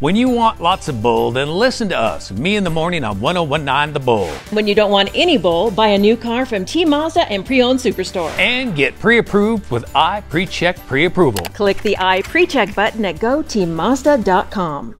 When you want lots of bull, then listen to us, me in the morning on 1019 The Bull. When you don't want any bull, buy a new car from Team Mazda and Pre Owned Superstore. And get pre approved with I Pre Check Pre Approval. Click the I Pre button at GoTeamMazda.com.